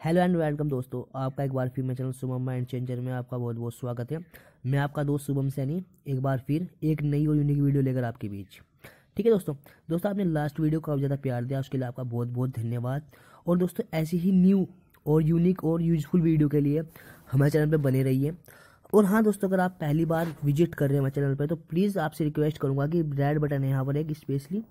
Hello and welcome दोस्तों, आपका एक बार फिर मेरे चैनल शुभम माइंड चेंजर में आपका बहुत बहुत स्वागत है। मैं आपका दोस्त शुभम सैनी, एक बार फिर एक नई और यूनिक वीडियो लेकर आपके बीच। ठीक है दोस्तों? दोस्तों, आपने लास्ट वीडियो को ज़्यादा प्यार दिया, उसके लिए आपका बहुत बहुत धन्यवाद। और दोस्तों, ऐसी ही न्यू और यूनिक और यूजफुल वीडियो के लिए हमारे चैनल पर बने रहिए। और हाँ दोस्तों, अगर आप पहली बार विज़िट कर रहे हैं हमारे चैनल पर तो प्लीज़ आपसे रिक्वेस्ट करूँगा कि रेड बटन है यहाँ पर एक स्पेशली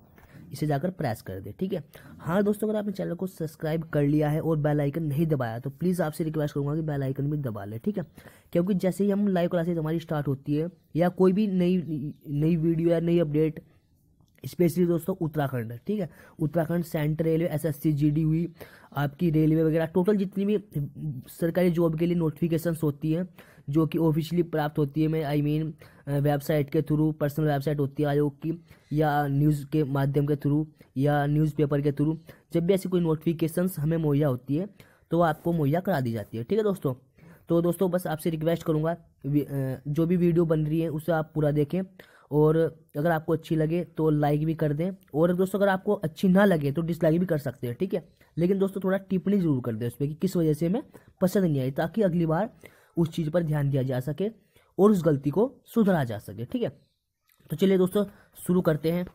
इसे जाकर प्रेस कर दे, ठीक है? हाँ दोस्तों, अगर आपने चैनल को सब्सक्राइब कर लिया है और बेल आइकन नहीं दबाया तो प्लीज़ आपसे रिक्वेस्ट करूँगा कि बेल आइकन भी दबा ले, ठीक है? क्योंकि जैसे ही हम लाइव क्लासेज हमारी स्टार्ट होती है, या कोई भी नई नई वीडियो या नई अपडेट स्पेशली दोस्तों उत्तराखंड, ठीक है? Uttarakhand central railway S S आपकी रेलवे वगैरह टोटल जितनी भी सरकारी जॉब के लिए नोटिफिकेशंस होती हैं जो कि ऑफिशियली प्राप्त होती है, मैं आई मीन वेबसाइट के थ्रू पर्सनल वेबसाइट होती है आयोग की, या न्यूज़ के माध्यम के थ्रू या न्यूज़पेपर के थ्रू जब भी ऐसी कोई नोटिफिकेशंस हमें मुहैया होती है तो आपको मुहैया करा दी जाती है। ठीक है दोस्तों? तो दोस्तों, बस आपसे रिक्वेस्ट करूँगा जो भी वीडियो बन रही है, उसे आप पूरा देखें, और अगर आपको अच्छी लगे तो लाइक भी कर दें, और दोस्तों, अगर आपको अच्छी ना लगे तो डिसलाइक भी कर सकते हैं, ठीक है? लेकिन दोस्तों, थोड़ा टिप्पणी ज़रूर कर दें उस पर कि किस वजह से हमें पसंद नहीं आई, ताकि अगली बार उस चीज़ पर ध्यान दिया जा सके और उस गलती को सुधरा जा सके, ठीक है? तो चलिए दोस्तों, शुरू करते हैं।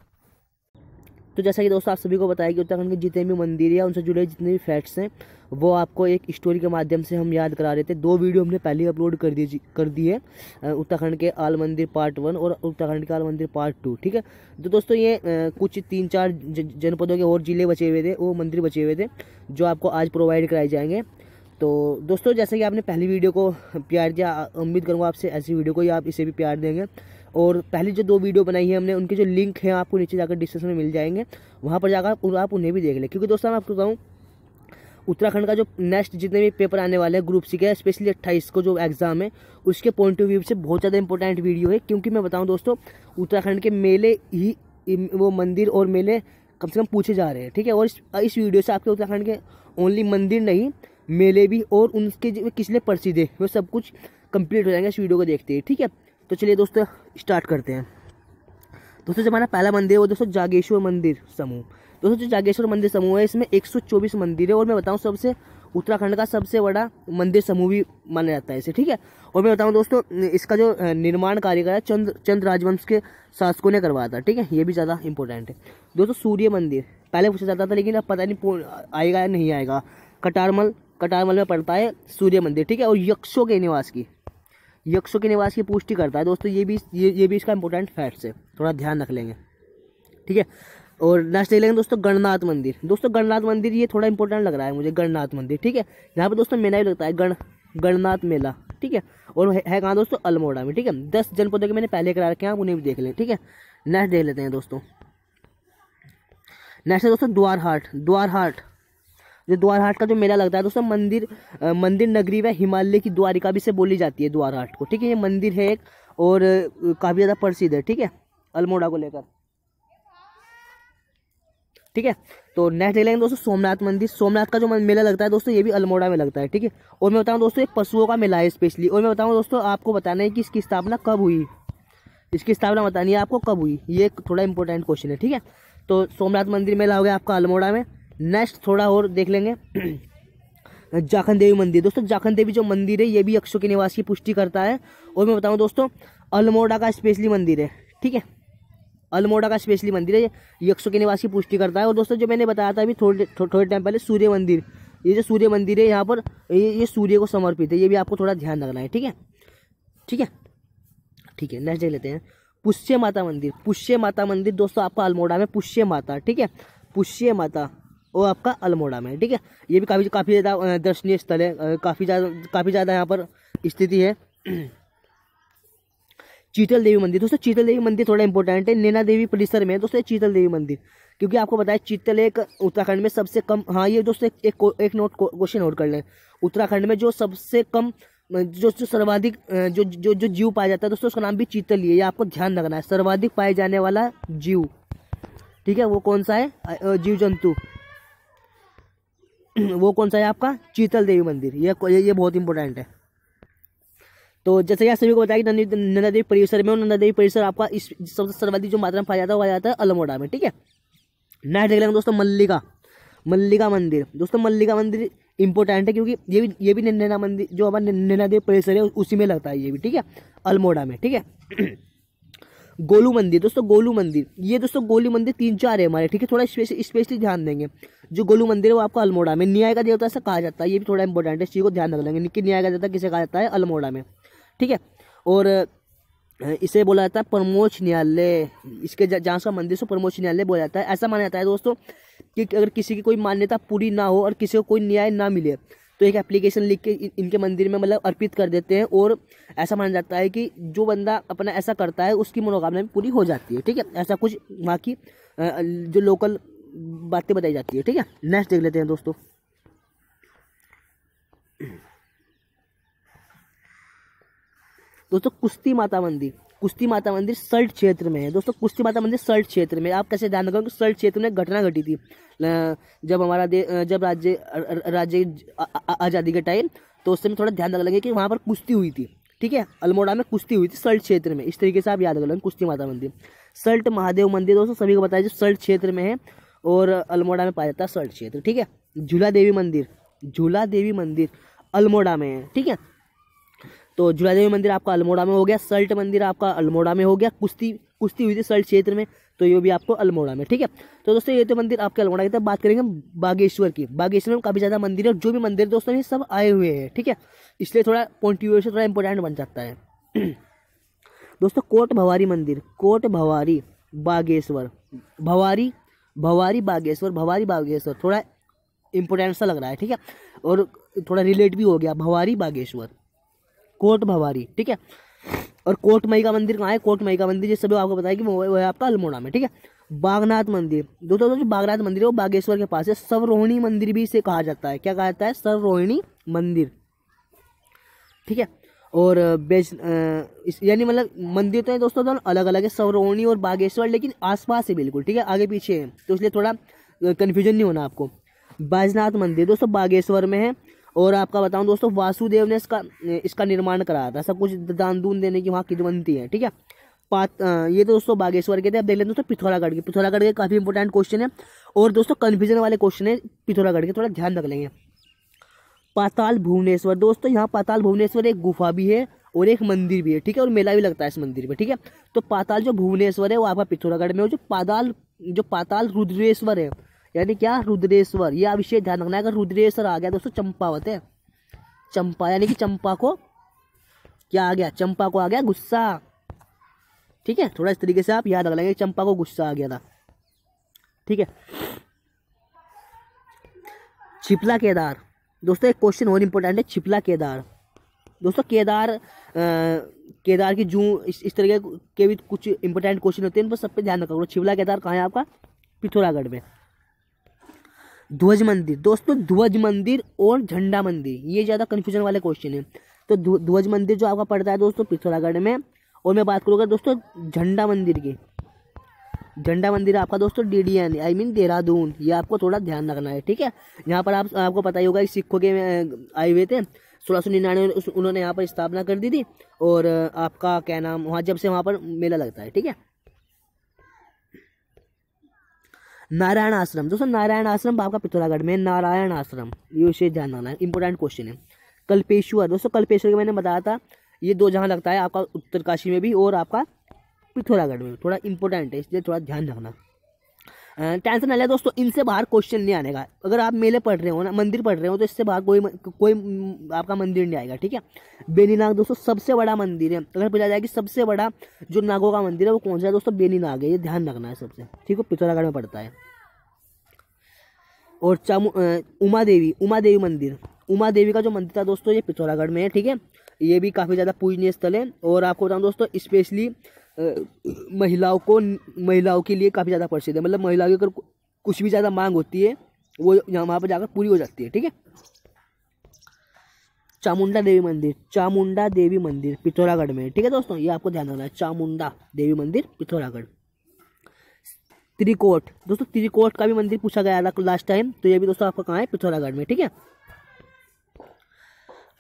तो जैसा कि दोस्तों आप सभी को बताया कि उत्तराखंड के जितने भी मंदिर या उनसे जुड़े जितने भी फैक्ट्स हैं, वो आपको एक स्टोरी के माध्यम से हम याद करा रहे थे। दो वीडियो हमने पहले अपलोड कर दी कर दी है उत्तराखंड के आल मंदिर पार्ट वन और उत्तराखंड के आल मंदिर पार्ट टू, ठीक है? तो दोस्तों ये कुछ तीन चार जनपदों के और ज़िले बचे हुए थे, वो मंदिर बचे हुए थे, जो आपको आज प्रोवाइड कराए जाएँगे। तो दोस्तों जैसे कि आपने पहली वीडियो को प्यार दिया उम्मीद करूँगा आपसे ऐसी वीडियो को ही आप इसे भी प्यार देंगे। और पहली जो दो वीडियो बनाई है हमने उनके जो लिंक हैं आपको नीचे जाकर डिस्क्रिप्शन में मिल जाएँगे। वहाँ पर जाकर आप उन्हें भी देख लें। क्योंकि दोस्तों मैं आपको बताऊँ उत्तराखंड का जो नेक्स्ट जितने भी पेपर आने वाले हैं ग्रुप सी के स्पेशली अट्ठाईस को जो एग्ज़ाम है उसके पॉइंट ऑफ़ व्यू से बहुत ज़्यादा इंपॉर्टेंट वीडियो है। क्योंकि मैं बताऊँ दोस्तों उत्तराखंड के मेले ही वो मंदिर और मेले कम से कम पूछे जा रहे हैं ठीक है? और इस, इस वीडियो से आपके उत्तराखंड के ओनली मंदिर नहीं मेले भी और उनके किस लिए प्रसिद्ध है वो सब कुछ कंप्लीट हो जाएँगे इस वीडियो को देखते हैं, ठीक है? तो चलिए दोस्तों स्टार्ट करते हैं। दोस्तों जो हमारा पहला मंदिर है, वो दोस्तों जागेश्वर मंदिर समूह। दोस्तों, जो जागेश्वर मंदिर समूह है, इसमें 124 मंदिर है और मैं बताऊँ सबसे, उत्तराखंड का सबसे बड़ा मंदिर समूह भी माना जाता है इसे, ठीक है? और मैं बताऊँ दोस्तों, इसका जो निर्माण कार्य है चंद चंद राजवंश के शासकों ने करवाया था, ठीक है? ये भी ज़्यादा इंपॉर्टेंट है। दोस्तों, सूर्य मंदिर, पहले पूछा जाता था, लेकिन अब पता नहीं आएगा या नहीं आएगा। कटारमल कटारमल में पड़ता है सूर्य मंदिर ठीक है? और यक्षों के निवास की। यक्षों के निवास की पुष्टि करता है। दोस्तों ये भी ये ये भी इसका इंपॉर्टेंट फैक्ट्स है। थोड़ा ध्यान रख लेंगे। ठीक है? और नेक्स्ट देख लेंगे दोस्तों गणनाथ मंदिर। दोस्तों गणनाथ मंदिर ये थोड़ा इंपॉर्टेंट लग रहा है मुझे गणनाथ मंदिर ठीक है? यहाँ पर दोस्तों मेला भी लगता है गण गणनाथ मेला ठीक है? और है, कहाँ दोस्तों? अल्मोड़ा में ठीक है? दस जनपदों के मैंने पहले करा रखे हैं आप उन्हें भी देख लें ठीक है? नेक्स्ट देख लेते हैं दोस्तों। नेक्स्ट है दोस्तों द्वार हाट द्वार हाट जो द्वारहाट का जो मेला लगता है दोस्तों मंदिर मंदिर नगरी व हिमालय की द्वारिका भी से बोली जाती है द्वारहाट को। ठीक है, ये मंदिर है एक और काफ़ी ज़्यादा प्रसिद्ध है, ठीक है, अल्मोड़ा को लेकर। ठीक है तो नेक्स्ट देख लेंगे दोस्तों सोमनाथ मंदिर। सोमनाथ का जो मेला लगता है दोस्तों, ये भी अल्मोड़ा में लगता है, ठीक है। और मैं बताऊँ दोस्तों, एक पशुओं का मेला है स्पेशली और मैं बताऊँ दोस्तों, आपको बताना है कि इसकी स्थापना कब हुई। इसकी स्थापना बतानी है आपको कब हुई, ये थोड़ा इंपॉर्टेंट क्वेश्चन है, ठीक है। तो सोमनाथ मंदिर मेला हो गया आपका अल्मोड़ा में। नेक्स्ट थोड़ा और देख लेंगे। जाखन देवी मंदिर। दोस्तों, जाखन देवी जो मंदिर है, ये भी अक्षों के निवास की पुष्टि करता है। और मैं बताऊँ दोस्तों, अल्मोड़ा का स्पेशली मंदिर है, ठीक है? अल्मोड़ा का स्पेशली मंदिर है, ये अक्षों के निवास की पुष्टि करता है। और दोस्तों, जो मैंने बताया था अभी थोड़े थोड़े टाइम पहले, सूर्य मंदिर। ये जो सूर्य मंदिर है, यहाँ पर ये ये सूर्य को समर्पित है, ये भी आपको थोड़ा ध्यान रखना है, ठीक है? ठीक है? ठीक है नेक्स्ट देख लेते हैं। पुष्य माता मंदिर। पुष्य माता मंदिर, दोस्तों, आपका अल्मोड़ा में पुष्य माता, ठीक है? पुष्य माता। वो आपका अल्मोड़ा में ठीक है? ये भी काफ़ी काफ़ी ज़्यादा दर्शनीय स्थल है काफ़ी ज़्यादा काफ़ी ज़्यादा यहाँ पर स्थिति है। चीतल देवी मंदिर दोस्तों चीतल देवी मंदिर थोड़ा इंपॉर्टेंट है नैना देवी परिसर में दोस्तों चीतल देवी मंदिर। क्योंकि आपको बताया चीतल एक उत्तराखंड में सबसे कम हाँ ये दोस्तों एक एक, एक नोट क्वेश्चन नोट कर लें। उत्तराखंड में जो सबसे कम जो जो सर्वाधिक जो जो जो जीव पाया जाता है दोस्तों उसका नाम भी चीतल ही है ये आपको ध्यान रखना है। सर्वाधिक पाए जाने वाला जीव ठीक है वो कौन सा है? जीव जंतु। वो कौन सा है आपका? चीतल देवी मंदिर। ये ये बहुत इंपॉर्टेंट है। तो जैसे कि सभी को बताया कि नंदा देवी परिसर में नंदा देवी परिसर आपका इस सबसे सर्वाधिक जो मात्रा में पाया जाता है, वो जाता है अल्मोड़ा में, ठीक है? नेक्स्ट देख लेंगे दोस्तों मल्लिका। मल्लिका मंदिर। दोस्तों मल्लिका मंदिर इंपॉर्टेंट है क्योंकि ये भी ये भी नैना मंदिर जो हमारा नैना देवी परिसर है, उसी में लगता है ये भी, ठीक है? अल्मोड़ा में, ठीक है? गोलू मंदिर, दोस्तों गोलू मंदिर। ये दोस्तों गोलू मंदिर तीन चार है हमारे, ठीक है? थोड़ा स्पेशली ध्यान देंगे। जो गोलू मंदिर है वो आपको अल्मोड़ा में, न्याय का देवता ऐसा कहा जाता है, ये भी थोड़ा इंपॉर्टेंट है, इस चीज़ को ध्यान रख लेंगे कि न्याय का देवता किसे कहा जाता है? अल्मोड़ा में, ठीक है? और इसे बोला जाता है प्रमोच न्यायालय। इसके जहाँ का मंदिर से प्रमोच न्यायालय बोला जाता है। ऐसा माना जाता है दोस्तों कि अगर किसी की कोई मान्यता पूरी ना हो और किसी को कोई न्याय ना मिले तो एक एप्लीकेशन लिख के इनके मंदिर में मतलब अर्पित कर देते हैं और ऐसा माना जाता है कि जो बंदा अपना ऐसा करता है, उसकी मनोकामना पूरी हो जाती है, ठीक है? ऐसा कुछ वहाँ की जो लोकल बातें बताई जाती है, ठीक है? नेक्स्ट देख लेते हैं दोस्तों। दोस्तों, कुश्ती माता मंदिर। कुश्ती माता मंदिर सल्ट क्षेत्र में है। दोस्तों, कुश्ती माता मंदिर सल्ट क्षेत्र में आप कैसे ध्यान रखोगे सल्ट क्षेत्र में घटना घटी थी। जब हमारा जब राज्य राज्य आज़ादी के टाइम तो उस समय थोड़ा ध्यान रख लेंगे कि वहाँ पर कुश्ती हुई थी। ठीक है? अल्मोड़ा में कुश्ती हुई थी सल्ट क्षेत्र में। इस तरीके से आप याद कर लेंगे कुश्ती माता मंदिर। सल्ट महादेव मंदिर, दोस्तों, सभी को बताया जो सल्ट क्षेत्र में है और अल्मोड़ा में पाया जाता है सल्ट क्षेत्र। ठीक है? झूला देवी मंदिर। झूला देवी मंदिर अल्मोड़ा में है। ठीक है? तो देवी मंदिर आपका अल्मोड़ा में हो गया, सल्ट मंदिर आपका अल्मोड़ा में हो गया, कुश्ती कुश्ती हुई थी सल्ट क्षेत्र में तो ये भी आपको अल्मोड़ा में, ठीक है? तो दोस्तों, ये तो मंदिर आपके अल्मोड़ा की तरफ़ बात करेंगे बागेश्वर की। बागेश्वर में काफ़ी ज़्यादा मंदिर है जो भी मंदिर दोस्तों, ये सब आए हुए हैं, ठीक है? इसलिए थोड़ा से थोड़ा इंपॉर्टेंट बन जाता है। दोस्तों, कोट भवारी मंदिर, कोट भवारी बागेश्वर, भवारी भवारी बागेश्वर भवारी बागेश्वर, थोड़ा इंपॉर्टेंट सा लग रहा है, ठीक है? और थोड़ा रिलेट भी हो गया, भवारी बागेश्वर। कोट भवारी, ठीक है? और कोट मई का मंदिर कहाँ है? कोट मई का मंदिर, ये सभी आपको बताया कि वो है आपका अल्मोड़ा में, ठीक है? बागनाथ मंदिर, दोस्तों, जो बागनाथ मंदिर है, वो बागेश्वर के पास है। सर्वरोहिणी मंदिर भी इसे कहा जाता है। क्या कहा जाता है? सर्वरोहिणी मंदिर, ठीक है? और बेच यानी मतलब मंदिर तो है दोस्तों, दोनों अलग अलग है सौरोहिणी और बागेश्वर, लेकिन आसपास है बिल्कुल, ठीक है? आगे पीछे है तो इसलिए थोड़ा कन्फ्यूज़न नहीं होना आपको। बैजनाथ मंदिर दोस्तों बागेश्वर में है और आपका बताऊँ दोस्तों, वासुदेव ने इसका इसका निर्माण कराया था। सब कुछ दान दून देने की वहाँ किदवंती है, ठीक है? पात ये तो दोस्तों बागेश्वर के थे। अब देख लेते दोस्तों, पिथौरागढ़ के। पिथौरागढ़ के काफ़ी इंपॉर्टेंट क्वेश्चन है। और दोस्तों कन्फ्यूज़न वाले क्वेश्चन है पिथौरागढ़ के। थोड़ा ध्यान रख लेंगे। पाताल भुवनेश्वर। दोस्तों, यहाँ पाताल भुवनेश्वर एक गुफा भी है और एक मंदिर भी है, ठीक है? और मेला भी लगता है इस मंदिर में ठीक है? तो पाताल जो भुवनेश्वर है, वो आपका पिथौरागढ़ में हो। जो पाताल जो पाताल रुद्रेश्वर है यानी क्या? रुद्रेश्वर। यह विषय ध्यान रखना है अगर रुद्रेश्वर आ गया दोस्तों चंपावत है। चंपा यानी कि चंपा को क्या आ गया? चंपा को आ गया गुस्सा। ठीक है? थोड़ा इस तरीके से आप याद रख लेंगे चंपा को गुस्सा आ गया था। ठीक है? छिपला केदार। दोस्तों एक क्वेश्चन और इम्पोर्टेंट है छिपला केदार। दोस्तों केदार आ, केदार की जू इस, इस तरह के भी कुछ इंपॉर्टेंट क्वेश्चन होते हैं इन पर सब पे ध्यान रखा छिपला केदार कहाँ है आपका? पिथौरागढ़ में। ध्वज मंदिर। दोस्तों, ध्वज मंदिर और झंडा मंदिर, ये ज़्यादा कन्फ्यूज़न वाले क्वेश्चन है। तो ध्वज मंदिर जो आपका पड़ता है दोस्तों पिथौरागढ़ में, और मैं बात करूँगा दोस्तों झंडा मंदिर की। झंडा मंदिर आपका दोस्तों D D N I mean Dehradun, ये आपको थोड़ा ध्यान रखना है, ठीक है? यहाँ पर आप, आपको पता ही होगा कि सिखों के आए हुए थे, सोलह सौ निन्यानवे उन्होंने यहाँ पर स्थापना कर दी थी, और आपका क्या नाम, वहाँ जब से वहाँ पर मेला लगता है, ठीक है? नारायण आश्रम। दोस्तों नारायण आश्रम आपका पिथौरागढ़ में नारायण आश्रम। ये रखना है। इंपॉर्टेंट क्वेश्चन है। कल्पेश्वर। दोस्तों, कल्पेश्वर के मैंने बताया था। ये दो जहाँ लगता है, आपका उत्तरकाशी में भी और आपका पिथौरागढ़ में थोड़ा इंपॉर्टेंट है, इसलिए थोड़ा ध्यान रखना। टेंशन ना ले दोस्तों, इनसे बाहर क्वेश्चन नहीं आने का। अगर आप मेले पढ़ रहे हो ना, मंदिर पढ़ रहे हो तो इससे बाहर कोई कोई आपका मंदिर नहीं आएगा, ठीक है? बेनीनाग, दोस्तों, सबसे बड़ा मंदिर है। अगर पूछा जाए कि सबसे बड़ा जो नागों का मंदिर है, वो कौन सा है, दोस्तों? बेनीनाग है, ये ध्यान रखना है सबसे, ठीक है? पिथौरागढ़ में पड़ता है। और चामू उमा देवी उमा देवी मंदिर। उमा देवी का जो मंदिर था, दोस्तों, ये पिथौरागढ़ में है, ठीक है? ये भी काफ़ी ज़्यादा पूजनीय स्थल है। और आपको बताऊँ, दोस्तों, स्पेशली महिलाओं को महिलाओं के लिए काफ़ी ज़्यादा प्रसिद्ध है। मतलब महिलाओं की अगर कुछ भी ज़्यादा मांग होती है, वो यहाँ, वहाँ पर जाकर पूरी हो जाती है, ठीक है? चामुंडा देवी मंदिर, चामुंडा देवी मंदिर, पिथौरागढ़ में, ठीक है दोस्तों? ये आपको ध्यान रखना है, चामुंडा देवी मंदिर, पिथौरागढ़। त्रिकोट, दोस्तों त्रिकोट का भी मंदिर पूछा गया था लास्ट टाइम तो ये भी दोस्तों आपका कहाँ है? पिथौरागढ़ में, ठीक है?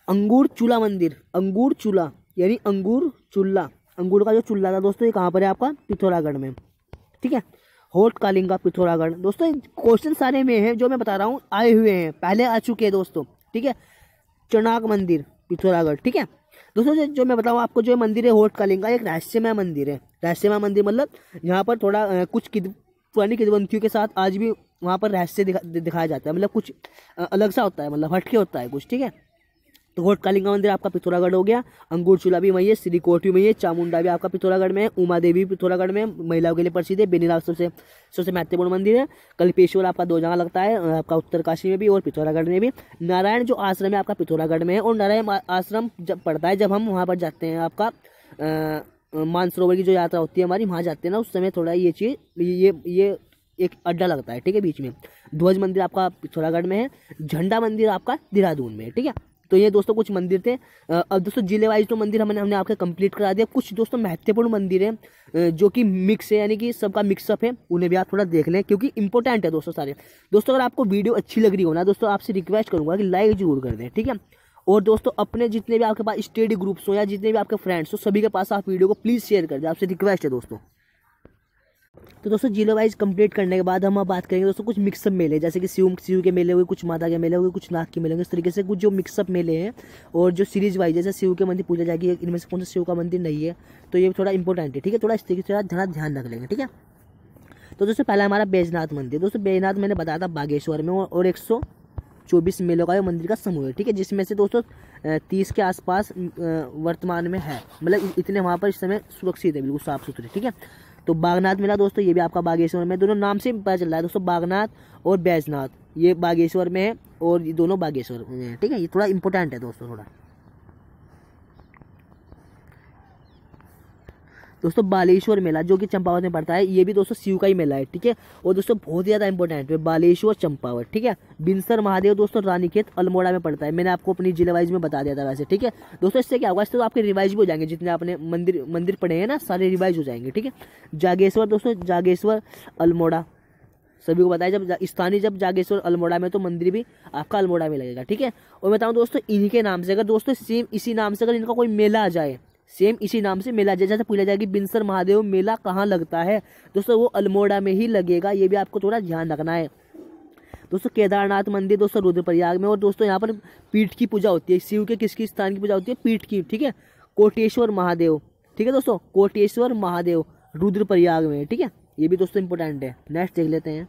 अंगूर चूल्हा मंदिर, अंगूर चूल्हा, यानी अंगूर चूल्हा। अंगूर का जो चूल्हा था दोस्तों ये कहाँ पर है आपका? पिथौरागढ़ में। ठीक है? होट कालिंगा पिथौरागढ़। दोस्तों क्वेश्चन सारे में हैं जो मैं बता रहा हूँ आए हुए हैं। पहले आ चुके हैं दोस्तों। ठीक है? चनाक मंदिर पिथौरागढ़। ठीक है? दोस्तों जो, जो मैं बताऊँ आपको जो मंदिर है होट कालिंगा एक रहस्यमय मंदिर है। रहस्यमय मंदिर मतलब यहाँ पर थोड़ा कुछ किद पुरानी किदवंतियों के साथ आज भी वहाँ पर रहस्य दिखा, दिखाया जाता है। मतलब कुछ अलग सा होता है मतलब हटके होता है कुछ। ठीक है? तो घोट कालिंगा मंदिर आपका पिथौरागढ़ हो गया। अंगूर चूल्हा भी वही है श्रीकोट भी वही है, चामुंडा भी आपका पिथौरागढ़ में है, उमा देवी पिथौरागढ़ में महिलाओं के लिए प्रसिद्ध है, बेनीलाल सबसे सबसे महत्वपूर्ण मंदिर है। कल्पेश्वर आपका दो जगह लगता है आपका उत्तरकाशी में भी और पिथौरागढ़ में भी। नारायण जो आश्रम है आपका पिथौरागढ़ में है, और नारायण आश्रम जब पड़ता है, जब हम वहाँ पर जाते हैं आपका मानसरोवर की जो यात्रा होती है हमारी, वहाँ जाते हैं ना, उस समय थोड़ा ये चीज़ ये ये एक अड्डा लगता है, ठीक है, बीच में। ध्वज मंदिर आपका पिथौरागढ़ में है, झंडा मंदिर आपका देहरादून में है, ठीक है। तो ये दोस्तों कुछ मंदिर थे। अब दोस्तों ज़िले वाइज तो मंदिर हमने हमने आपका कंप्लीट करा दिया। कुछ दोस्तों महत्वपूर्ण मंदिर है जो कि मिक्स है, यानी कि सबका मिक्सअप है, उन्हें भी आप थोड़ा देख लें, क्योंकि इंपॉर्टेंट है दोस्तों सारे। दोस्तों अगर आपको वीडियो अच्छी लग रही हो ना, दोस्तों आपसे रिक्वेस्ट करूँगा कि लाइक ज़रूर कर दें, ठीक है? और दोस्तों अपने जितने भी आपके पास स्टडी ग्रुप्स हो या जितने भी आपके फ्रेंड्स हो, सभी के पास आप वीडियो को प्लीज़ शेयर कर दें, आपसे रिक्वेस्ट है दोस्तों। तो दोस्तों जिलो वाइज कंप्लीट करने के बाद हम अब बात करेंगे दोस्तों, कुछ मिक्सअप मेले, जैसे कि शिव शिव के मेले हुए, कुछ माता के मेले हुए, कुछ नाग के मेले हुए। इस तरीके से कुछ जो मिक्सअप मेले हैं और जो सीरीज़ वाइज जैसे शिव के मंदिर पूजा जाएगी, इनमें से कौन सा शिव का मंदिर नहीं है तो ये थोड़ा इंपॉर्टेंट है, ठीक है? थोड़ा इस तरीके से थोड़ा ध्यान रख लेंगे, ठीक है? तो दोस्तों, पहला हमारा बैजनाथ मंदिर। दोस्तों, बैजनाथ मैंने बताया था बागेश्वर में, और एक सौ चौबीस मेलों का मंदिर का समूह है, ठीक है? जिसमें से दोस्तों तीस के आसपास वर्तमान में है। मतलब इतने वहाँ पर इस समय सुरक्षित है, बिल्कुल साफ़ सुथरे ठीक है? तो बागनाथ मिला दोस्तों, ये भी आपका बागेश्वर में। दोनों नाम से पता चल रहा है दोस्तों, बागनाथ और बैजनाथ। ये बागेश्वर में है और ये दोनों बागेश्वर में है। ठीक है, ये थोड़ा इंपॉर्टेंट है दोस्तों, थोड़ा। दोस्तों बालेश्वर मेला, जो कि चंपावत में पड़ता है, ये भी दोस्तों शिव का ही मेला है, ठीक है? और दोस्तों बहुत ज़्यादा इंपॉर्टेंट है, बालेश्वर, चंपावत, ठीक है? बिनसर महादेव दोस्तों रानीखेत, अल्मोड़ा में पड़ता है। मैंने आपको अपनी ज़िले वाइज में बता दिया था वैसे, ठीक है? दोस्तों इससे क्या होगा, इससे तो आपके रिवाइज भी हो जाएँगे, जितने आपने मंदिर मंदिर पढ़े हैं ना, सारे रिवाइज हो जाएँगे, ठीक है? जागेश्वर दोस्तों, जागेश्वर, अल्मोड़ा, सभी को बताया जब स्थानीय जब जागेश्वर, अल्मोड़ा में तो मंदिर भी आपका अल्मोड़ा में लगेगा, ठीक है? और बताऊँ दोस्तों, इन्हीं के नाम से, अगर दोस्तों सेम इसी नाम से अगर इनका कोई मेला आ जाए सेम इसी नाम से मेला, जैसे पूछा जाएगा कि बिनसर महादेव मेला कहाँ लगता है, दोस्तों वो अल्मोड़ा में ही लगेगा, ये भी आपको थोड़ा ध्यान रखना है। दोस्तों केदारनाथ मंदिर, दोस्तों रुद्रप्रयाग में, और दोस्तों यहाँ पर पीठ की पूजा होती है, शिव के किस किस स्थान की पूजा होती है? पीठ की, ठीक है? कोटेश्वर महादेव, ठीक है दोस्तों? कोटेश्वर महादेव, रुद्रप्रयाग में, ठीक है? ये भी दोस्तों इंपॉर्टेंट है। नेक्स्ट देख लेते हैं।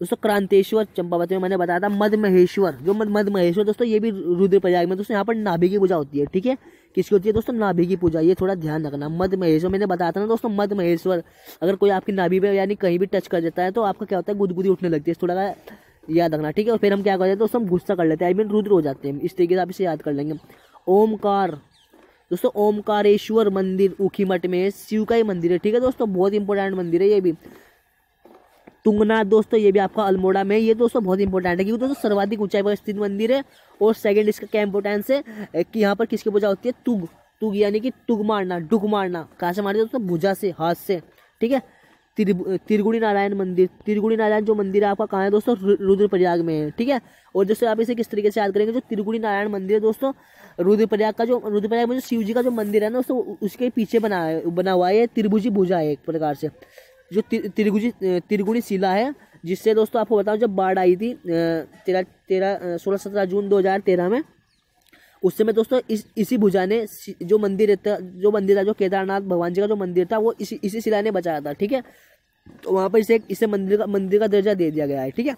दोस्तों, क्रांतेश्वर चंपावती में मैंने बताया था मद महेश्वर जो मध मद महेश्वर दोस्तों, ये भी रुद्रप्रयाग में, दोस्तों, यहाँ पर नाभि की पूजा होती है, ठीक है? किसकी होती है, दोस्तों, नाभि की पूजा, ये थोड़ा ध्यान रखना। मद महेश्वर मैंने बताया था ना, दोस्तों मद महेश्वर अगर कोई आपकी नाभि पे यानी कहीं भी टच कर देता है तो आपका क्या होता है, गुदगुदी उठने लगती है थोड़ा याद रखना, ठीक है? और फिर हम क्या करते हैं, दोस्तों, हम गुस्सा कर लेते हैं आई मीन रुद्र हो जाते हैं, इस तरीके से आप इसे याद कर लेंगे। ओमकार, दोस्तों, ओमकारेश्वर मंदिर ऊखी मठ में शिव का ही मंदिर है, ठीक है, दोस्तों? बहुत इंपॉर्टेंट मंदिर है ये भी। तुंगनाथ दोस्तों, ये भी आपका अल्मोड़ा में ये दोस्तों बहुत इंपॉर्टेंट है क्योंकि दोस्तों सर्वाधिक ऊंचाई पर स्थित मंदिर है और सेकंड इसका क्या इंपॉर्टेंस है कि यहाँ पर किसकी पूजा होती है? तुग तुग यानी कि तुग मारना, डुग मारना। कहाँ से मारते दोस्तों? भुजा से, हाथ से। ठीक है? तिरगुड़ी नारायण मंदिर। तिरगुड़ी नारायण जो मंदिर है आपका कहाँ है दोस्तों? रुद्रप्रयाग में है। ठीक है? और जैसे आप इसे किस तरीके से याद करेंगे, जो तिरगुड़ी नारायण मंदिर है दोस्तों, रुद्रप्रयाग का जो, रुद्रप्रयाग में जो शिव जी का जो मंदिर है ना दोस्तों उसके पीछे बना बना हुआ है त्रिभुजी भुजा है एक प्रकार से। जो तिरगुजी तिरगुड़ी शिला है, जिससे दोस्तों आपको बताऊँ, जब बाढ़ आई थी तेरह तेरह सोलह, सत्रह जून दो हज़ार तेरह में, उस समय दोस्तों इस, इसी भुजा ने जो मंदिर था, जो मंदिर था, जो केदारनाथ भगवान जी का जो मंदिर था, वो इसी इसी शिला ने बचाया था, ठीक है? तो वहाँ पर इसे इसे मंदिर का मंदिर का दर्जा दे दिया गया है, ठीक है?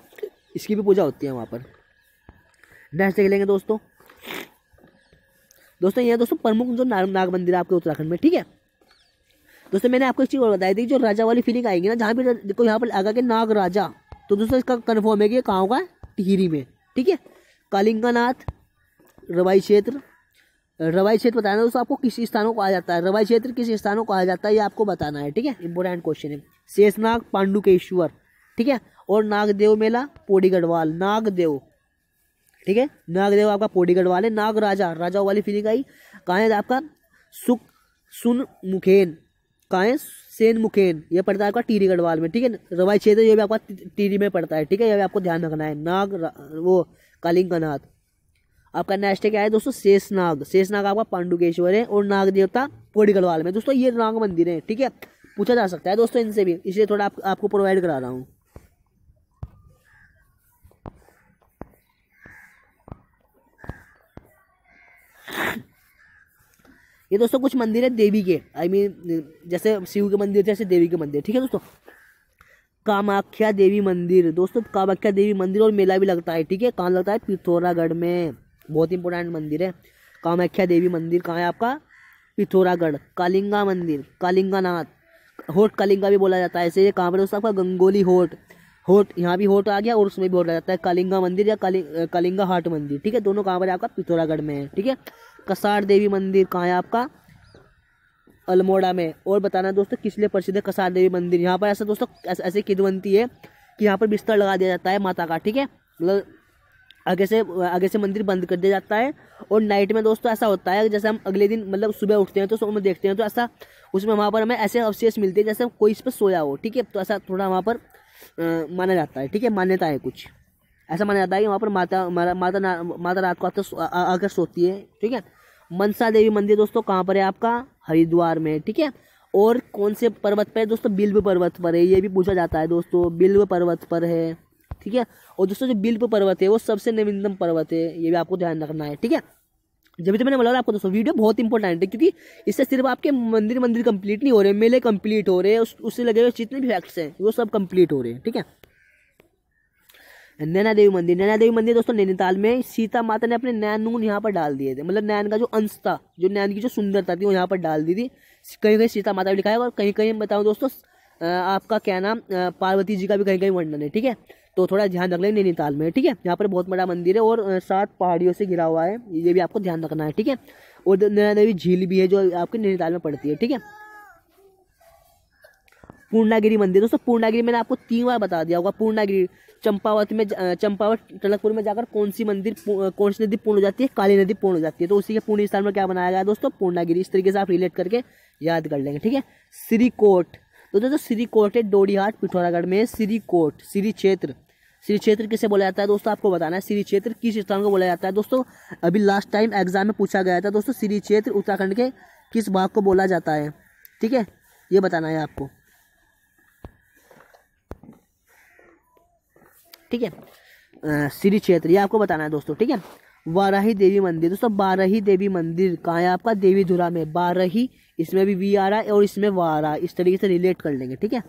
इसकी भी पूजा होती है वहाँ पर। नेक्स्ट देख लेंगे दोस्तों। दोस्तों ये दोस्तों प्रमुख जो नाग मंदिर है आपके उत्तराखंड में, ठीक है? दोस्तों, मैंने आपको एक चीज़ और बताई थी, जो राजा वाली फीलिंग आएगी ना, जहाँ भी देखो, यहाँ पर आगा के नाग राजा तो दोस्तों, इसका कन्फर्म है कि कहाँ होगा? टिहरी में, ठीक है? कालिंगानाथ, रवाई क्षेत्र रवाई क्षेत्र बताना दोस्तों, आपको किस स्थानों को आ जाता है? रवाई क्षेत्र किस स्थानों को आ जाता है, ये आपको बताना है, ठीक है? इंपोर्टेंट क्वेश्चन है। शेषनाग, पांडुकेश्वर, ठीक है? और नागदेव मेला पोड़ी गढ़वाल नागदेव, ठीक है? नागदेव आपका पोड़ी गढ़वाल है, नाग राजा राजा वाली फीलिंग आई। कहाँ है आपका? सुख, सुन, मुखेन है सेन मुखेन ये पड़ता है आपका टीरी गढ़वाल में ठीक है रवाई क्षेत्र ये भी आपका टीरी में पड़ता है ठीक है? ये भी आपको ध्यान रखना है। नाग वो कालिंगनाथ। आपका नेक्स्ट क्या है दोस्तों? शेषनाग। शेषनाग आपका पांडुकेश्वर है और नाग देवता पोड़ी गढ़वाल में। दोस्तों ये नाग मंदिर है ठीक है? पूछा जा सकता है दोस्तों इनसे भी। इसलिए थोड़ा आप, आपको प्रोवाइड करा रहा हूँ। ये दोस्तों कुछ मंदिर है देवी के। आई I मीन mean, जैसे शिव के मंदिर जैसे देवी के मंदिर। ठीक है दोस्तों? कामाख्या देवी मंदिर। दोस्तों कामाख्या देवी मंदिर और मेला भी लगता है ठीक है? कहाँ लगता है? पिथौरागढ़ में। बहुत इंपॉर्टेंट मंदिर है। कामाख्या देवी मंदिर कहाँ है आपका? पिथौरागढ़। कालिंगा मंदिर। कालिंगा नाथ होट कालिंगा भी बोला जाता है। ऐसे कहाँ पर दोस्तों आपका? गंगोली होट। होट यहाँ भी होट आ गया और उसमें भी बोला जाता है कालिंगा मंदिर या कालिंगा हाट मंदिर। ठीक है? दोनों कहाँ पर आपका? पिथौरागढ़ में है। ठीक है? कसार देवी मंदिर कहाँ है आपका? अल्मोड़ा में। और बताना दोस्तों, किस लिए प्रसिद्ध है कसार देवी मंदिर? यहाँ पर ऐसा दोस्तों, ऐसे ऐसे किदवंती है कि यहाँ पर बिस्तर लगा दिया जाता है माता का, ठीक है? मतलब आगे से आगे से मंदिर बंद कर दिया जाता है। और नाइट में दोस्तों ऐसा होता है, जैसे हम अगले दिन मतलब सुबह उठते हैं तो सुबह देखते हैं तो ऐसा, उसमें वहाँ पर हमें ऐसे अवशेष मिलते हैं जैसे कोई इस पर सोया हो, ठीक है? तो ऐसा थोड़ा वहाँ पर माना जाता है, ठीक है? मान्यता है कुछ। ऐसा माना जाता है कि वहाँ पर माता माता माता रात को आकर सोती है, ठीक है? मनसा देवी मंदिर दोस्तों कहाँ पर है आपका? हरिद्वार में ठीक है? और कौन से पर्वत पर है? दोस्तों बिल्व पर्वत पर है ये भी पूछा जाता है दोस्तों। बिल्व पर्वत पर है ठीक है? और दोस्तों जो बिल्व पर्वत है वो सबसे नवीनतम पर्वत है ये भी आपको ध्यान रखना है ठीक है? जब भी तो मैंने बोला आपको दोस्तों वीडियो बहुत इंपॉर्टेंट है क्योंकि इससे सिर्फ़ आपके मंदिर मंदिर कंप्लीट नहीं हो रहे मेले कंप्लीट हो रहे हैं उस, उससे लगे हुए जितने भी फैक्ट्स हैं वो सब कंप्लीट हो रहे हैं ठीक है? नैना देवी मंदिर नैना देवी मंदिर दोस्तों, नैनीताल में सीता माता ने अपने नैन नून यहाँ पर डाल दिए थे। मतलब नैन का जो अंश था, जो नैन की जो सुंदरता थी, वो यहाँ पर डाल दी थी। कहीं कहीं सीता माता भी लिखा है और कहीं कहीं बताऊँ दोस्तों आपका क्या नाम पार्वती जी का भी कहीं कहीं वर्णन है, ठीक है? तो थोड़ा ध्यान रख लें नैनीताल में, ठीक है? यहाँ पर बहुत बड़ा मंदिर है और सात पहाड़ियों से घिरा हुआ है, ये भी आपको ध्यान रखना है, ठीक है? और नैना देवी झील भी है, जो आपके नैनीताल में पड़ती है, ठीक है? पूर्णागिरी मंदिर, दोस्तों, पूर्णागिरी मैंने आपको तीन बार बता दिया होगा, पूर्णागिरी चंपावत में चंपावत, टनकपुर में जाकर कौन सी मंदिर कौन सी नदी पूर्ण हो जाती है? काली नदी पूर्ण हो जाती है। तो उसी के पूर्ण स्थान में क्या बनाया गया दोस्तों? पूर्णागिरी। इस तरीके से आप रिलेट करके याद कर लेंगे, ठीक है? श्रीकोट तो दोस्तों श्रीकोट है, डोडीहाट, पिथौरागढ़ में श्रीकोट श्री क्षेत्र श्री क्षेत्र किसे बोला जाता है दोस्तों? आपको बताना है श्री क्षेत्र किस स्थान को बोला जाता है दोस्तों? अभी लास्ट टाइम एग्ज़ाम में पूछा गया था दोस्तों श्री क्षेत्र उत्तराखंड के किस भाग को बोला जाता है? ठीक है? ये बताना है आपको। ठीक है? श्री क्षेत्र ये आपको बताना है दोस्तों ठीक है? वाराही देवी मंदिर दोस्तों बारही देवी मंदिर कहाँ है आपका? देवी धुरा में बारही इसमें भी वी आ रहा है और इसमें वा आ रहा है इस तरीके से रिलेट कर लेंगे ठीक है?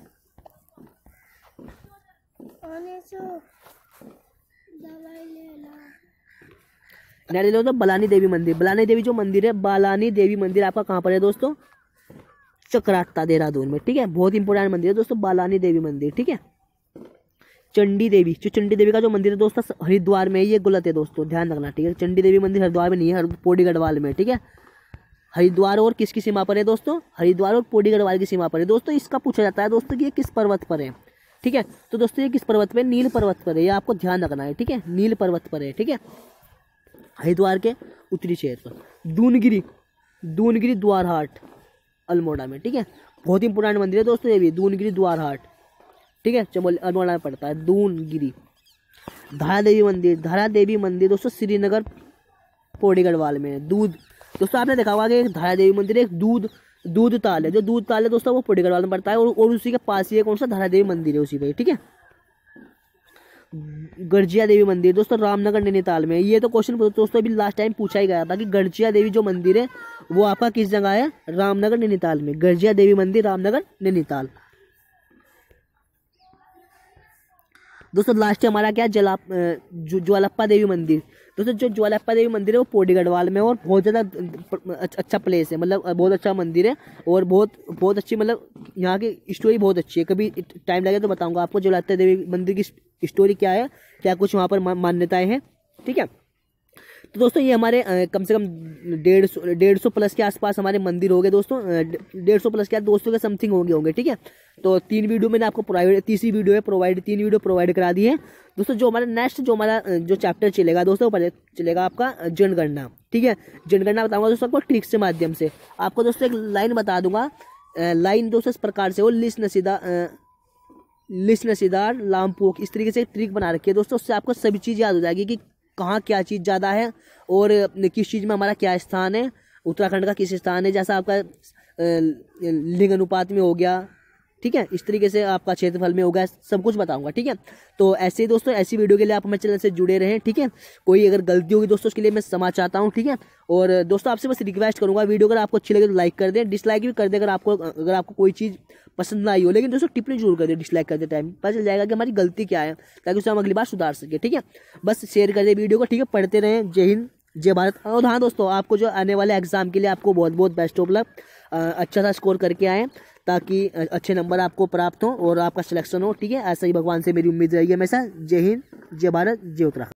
ले लो। तो बलानी देवी मंदिर बलानी देवी जो मंदिर है बालानी देवी मंदिर आपका कहाँ पर है दोस्तों? चक्राता देहरादून में ठीक है? बहुत इंपॉर्टेंट मंदिर है दोस्तों बालानी देवी मंदिर ठीक है? चंडी देवी, जो चंडी देवी का जो मंदिर है दोस्तों हरिद्वार में, ये गलत है दोस्तों, ध्यान रखना, ठीक है? चंडी देवी मंदिर हरिद्वार में नहीं है पोडी गढ़वाल में, ठीक है? हरिद्वार और किसकी सीमा पर है दोस्तों? हरिद्वार और पोडी गढ़वाल की सीमा पर है। दोस्तों, इसका पूछा जाता है दोस्तों कि ये किस पर्वत पर है, ठीक है? तो दोस्तों, ये किस पर्वत पर नील पर्वत पर है, ये आपको ध्यान रखना है, ठीक है? नील पर्वत पर है, ठीक है? हरिद्वार के उत्तरी क्षेत्र दूनगिरी दूनगिरी द्वारहाट, अल्मोड़ा में, ठीक है? बहुत ही इंपॉर्टेंट मंदिर है दोस्तों ये भी, दूनगिरी द्वारहाट। ठीक है? चमोली अल्मोड़ा में पड़ता है। दूनगिरी। धारा देवी मंदिर। धारा देवी मंदिर दोस्तों श्रीनगर पौड़ी गढ़वाल में दूध। दोस्तों आपने देखा होगा कि एक धारा देवी मंदिर एक दूध दूध ताल है। जो दूध ताल है दोस्तों वो पौड़ी गढ़वाल में पड़ता है और, और उसी के पास ही है कौन सा धारा देवी मंदिर है उसी पर ठीक है? गर्जिया देवी मंदिर। दोस्तों रामनगर नैनीताल में ये तो क्वेश्चन दोस्तों अभी लास्ट टाइम पूछा ही गया था कि गर्जिया देवी जो मंदिर है वो आपका किस जगह है? रामनगर नैनीताल में। गर्जिया देवी मंदिर रामनगर नैनीताल। दोस्तों लास्ट है हमारा क्या, जला ज्वालप्पा देवी मंदिर। दोस्तों, जो ज्वालप्पा देवी मंदिर है, वो पोडी गढ़वाल में और बहुत ज़्यादा अच्छा प्लेस है। मतलब बहुत अच्छा मंदिर है और बहुत बहुत अच्छी मतलब यहाँ की स्टोरी बहुत अच्छी है। कभी टाइम लगे तो बताऊँगा आपको, ज्वालप्पा देवी मंदिर की स्टोरी क्या है, क्या कुछ वहाँ पर मान्यताएँ हैं। ठीक है? तो दोस्तों, ये हमारे कम से कम डेढ़ सौ डेढ़ सौ प्लस के आसपास हमारे मंदिर हो गए दोस्तों डेढ़ सौ प्लस के दोस्तों के समथिंग होंगे होंगे, ठीक है? तो तीन वीडियो मैंने आपको प्रोवाइड, तीसरी वीडियो है, प्रोवाइड, तीन वीडियो प्रोवाइड करा दी है। दोस्तों, जो हमारा नेक्स्ट जो हमारा जो चैप्टर चलेगा दोस्तों पहले चलेगा आपका जनगणना, ठीक है? जनगणना बताऊँगा दोस्तों आपको ट्रिक्स के माध्यम से। आपको दोस्तों एक लाइन बता दूँगा लाइन दोस्तों इस प्रकार से वो लिस्ट नसीदा लिस्ट नसीदार, लामपोक, इस तरीके से एक ट्रिक बना रखी है दोस्तों, उससे आपको सभी चीज़ याद हो जाएगी कि कहाँ क्या चीज़ ज़्यादा है और किस चीज़ में हमारा क्या स्थान है? उत्तराखंड का किस स्थान है? जैसा आपका लिंग अनुपात में हो गया ठीक है? इस तरीके से आपका क्षेत्रफल में होगा, सब कुछ बताऊँगा, ठीक है? तो ऐसे ही दोस्तों, ऐसी वीडियो के लिए आप हमारे चैनल से जुड़े रहें, ठीक है? कोई अगर गलती होगी दोस्तों, उसके लिए मैं क्षमा चाहता हूँ, ठीक है? और दोस्तों, आपसे बस रिक्वेस्ट करूँगा, वीडियो अगर आपको अच्छी लगे तो लाइक कर दें डिसलाइक भी कर दें, अगर आपको अगर आपको कोई चीज़ पसंद ना आई हो, लेकिन दोस्तों, टिप्पणी ज़रूर कर दे डिसलाइक करते टाइम पता चल जाएगा कि हमारी गलती क्या है, ताकि उसे हम अगली बार सुधार सके, ठीक है? बस शेयर कर दे वीडियो को, ठीक है? पढ़ते रहें। जय हिंद, जय भारत। और हाँ दोस्तों, आपको जो आने वाले एग्ज़ाम के लिए आपको बहुत बहुत बेस्ट ऑफ़ लक अच्छा सा स्कोर करके आए। ताकि अच्छे नंबर आपको प्राप्त हो और आपका सिलेक्शन हो, ठीक है? ऐसा ही भगवान से मेरी उम्मीद रहेगी हमेशा। जय हिंद, जय भारत, जय उत्तराखंड।